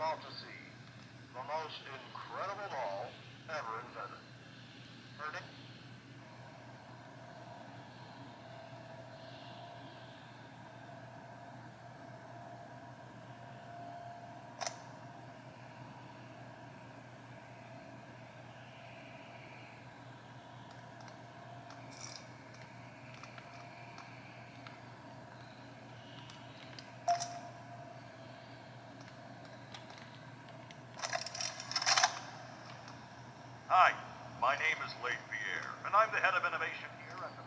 about to see the most incredible doll ever invented. Her Hi, my name is Leith Pierce, and I'm the head of innovation here at the